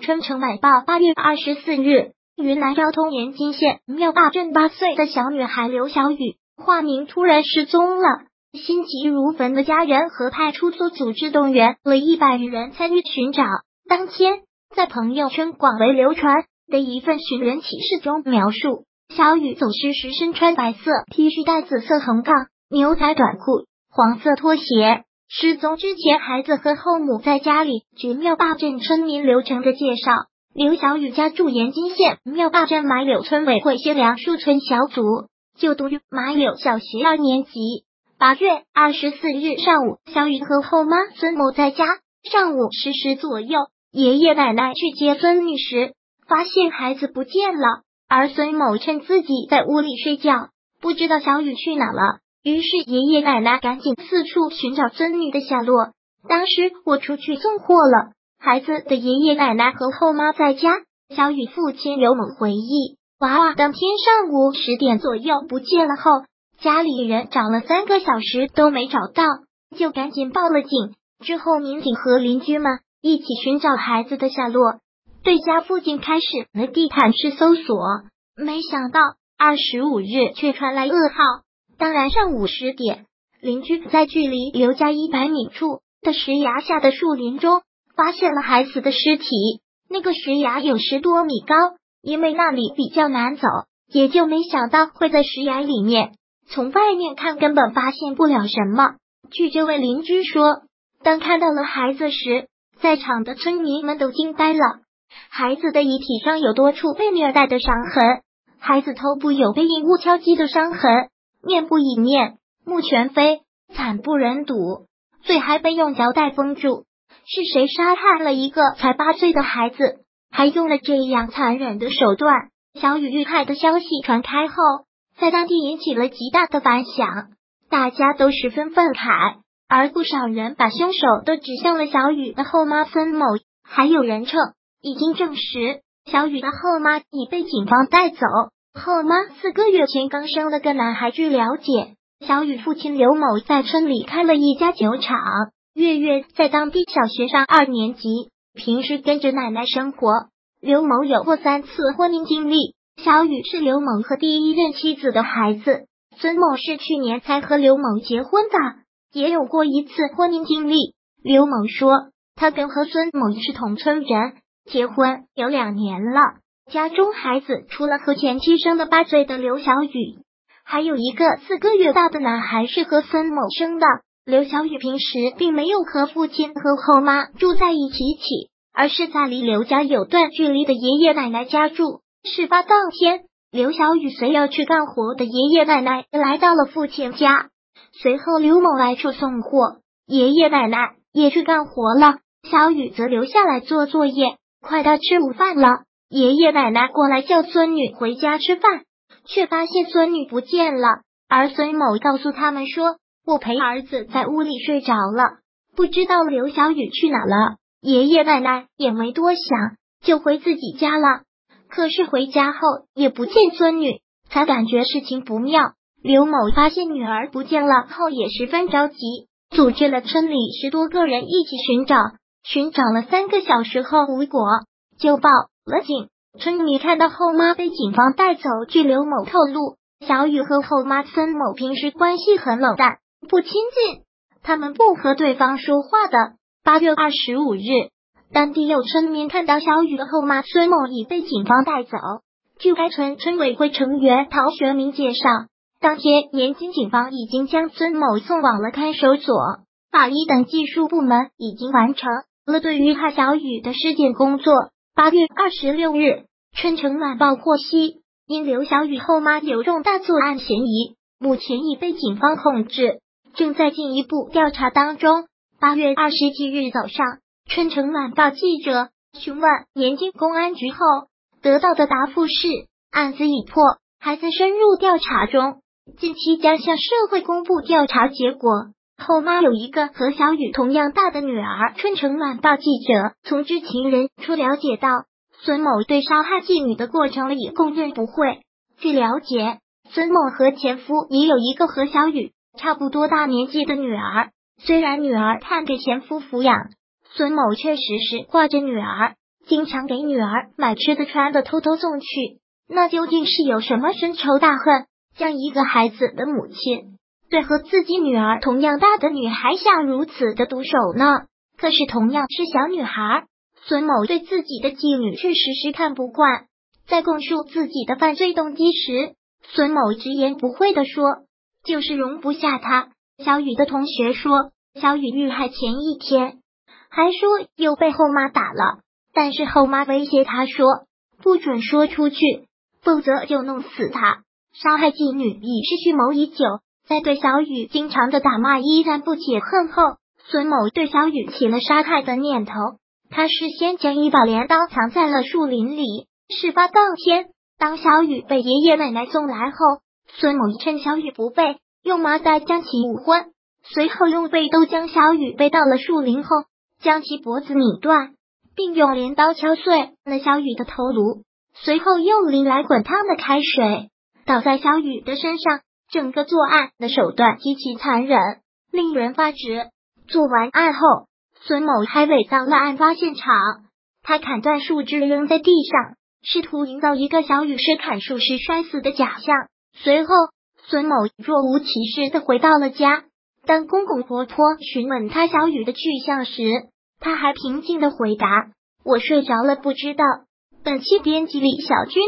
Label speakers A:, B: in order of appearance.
A: 春城晚报八月二十四日，云南昭通延津县庙坝镇八岁的小女孩刘小雨（化名）突然失踪了，心急如焚的家人和派出所组织动员了一百余人参与寻找。当天，在朋友圈广为流传的一份寻人启事中描述，小雨走失时身穿白色 T 恤带紫色横杠牛仔短裤、黄色拖鞋。失踪之前，孩子和后母在家里。据庙坝镇村民刘成的介绍，刘小雨家住延津县庙坝镇马柳村委会新梁树村小组，就读于马柳小学二年级。八月二十四日上午，小雨和后妈孙某在家。上午十时左右，爷爷奶奶去接孙女时，发现孩子不见了，而孙某趁自己在屋里睡觉，不知道小雨去哪了。于是爷爷奶奶赶紧四处寻找孙女的下落。当时我出去送货了，孩子的爷爷奶奶和后妈在家。小雨父亲刘某回忆，娃娃当天上午十点左右不见了后，家里人找了三个小时都没找到，就赶紧报了警。之后民警和邻居们一起寻找孩子的下落，对家附近开始了地毯式搜索。没想到二十五日却传来噩耗。当然，上午十点，邻居在距离刘家一百米处的石崖下的树林中发现了孩子的尸体。那个石崖有十多米高，因为那里比较难走，也就没想到会在石崖里面。从外面看，根本发现不了什么。据这位邻居说，当看到了孩子时，在场的村民们都惊呆了。孩子的遗体上有多处被虐待的伤痕，孩子头部有被硬物敲击的伤痕。面部已面，目全非，惨不忍睹，嘴还被用胶带封住。是谁杀害了一个才八岁的孩子，还用了这样残忍的手段？小雨遇害的消息传开后，在当地引起了极大的反响，大家都十分愤慨，而不少人把凶手都指向了小雨的后妈孙某。还有人称，已经证实小雨的后妈已被警方带走。后妈四个月前刚生了个男孩。据了解，小雨父亲刘某在村里开了一家酒厂，月月在当地小学上二年级，平时跟着奶奶生活。刘某有过三次婚姻经历，小雨是刘某和第一任妻子的孩子，孙某是去年才和刘某结婚的，也有过一次婚姻经历。刘某说，他跟和孙某是同村人，结婚有两年了。家中孩子除了和前妻生的八岁的刘小雨，还有一个四个月大的男孩是和孙某生的。刘小雨平时并没有和父亲和后妈住在一起起，而是在离刘家有段距离的爷爷奶奶家住。事发当天，刘小雨随要去干活的爷爷奶奶来到了父亲家，随后刘某来处送货，爷爷奶奶也去干活了，小雨则留下来做作业。快到吃午饭了。爷爷奶奶过来叫孙女回家吃饭，却发现孙女不见了。而孙某告诉他们说：“我陪儿子在屋里睡着了，不知道刘小雨去哪了。”爷爷奶奶也没多想，就回自己家了。可是回家后也不见孙女，才感觉事情不妙。刘某发现女儿不见了后，也十分着急，组织了村里十多个人一起寻找。寻找了三个小时后无果，就报。了警，村民看到后妈被警方带走。据刘某透露，小雨和后妈孙某平时关系很冷淡，不亲近，他们不和对方说话的。八月二十五日，当地有村民看到小雨的后妈孙某已被警方带走。据该村村委会成员陶学明介绍，当天年津警方已经将孙某送往了看守所，法医等技术部门已经完成了对于害小雨的尸检工作。八月二十六日，春城晚报获悉，因刘小雨后妈有重大作案嫌疑，目前已被警方控制，正在进一步调查当中。八月二十七日早上，春城晚报记者询问延津公安局后，得到的答复是案子已破，还在深入调查中，近期将向社会公布调查结果。后妈有一个和小雨同样大的女儿。春城晚报记者从知情人处了解到，孙某对杀害继女的过程也供认不讳。据了解，孙某和前夫也有一个和小雨差不多大年纪的女儿，虽然女儿判给前夫抚养，孙某确实是挂着女儿。经常给女儿买吃的穿的偷偷送去，那究竟是有什么深仇大恨，将一个孩子的母亲对和自己女儿同样大的女孩下如此的毒手呢？可是同样是小女孩，孙某对自己的继女确实是看不惯，在供述自己的犯罪动机时，孙某直言不讳的说，就是容不下他。小雨的同学说，小雨遇害前一天还说又被后妈打了，但是后妈威胁他说不准说出去，否则就弄死他。杀害继女已是蓄谋已久，在对小雨经常的打骂依然不解恨后，孙某对小雨起了杀害的念头。他事先将一把镰刀藏在了树林里。事发当天，当小雨被爷爷奶奶送来后，孙某趁小雨不备。用麻袋将其捂昏，随后用背兜将小雨背到了树林后，将其脖子拧断，并用镰刀敲碎了小雨的头颅。随后又淋来滚烫的开水，倒在小雨的身上。整个作案的手段极其残忍，令人发指。做完案后，孙某还伪造了案发现场，他砍断树枝扔在地上，试图营造一个小雨是砍树时摔死的假象。随后。孙某若无其事的回到了家。当公公婆婆询问他小雨的去向时，他还平静的回答：“我睡着了，不知道。”本期编辑李小军。